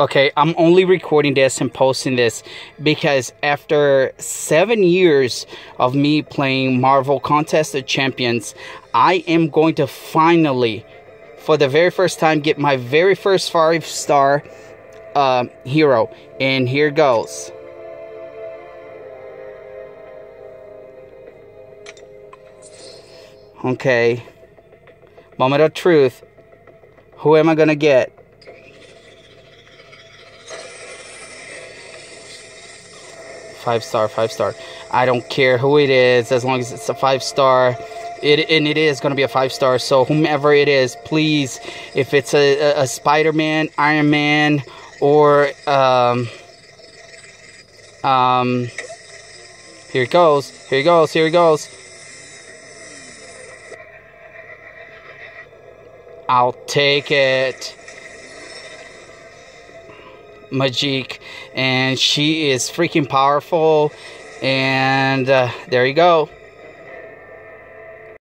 Okay, I'm only recording this and posting this because after seven years of me playing Marvel Contest of Champions, I am going to finally, for the very first time, get my very first five star uh, hero. And here goes. Okay. Moment of truth. Who am I going to get? Five star, five star. I don't care who it is, as long as it's a five star. It and it is going to be a five star. So whomever it is, please, if it's a, a, Spider-Man, Iron Man, or um, um, here it goes, here it goes, here it goes. I'll take it. Majik, and she is freaking powerful. And uh, there you go.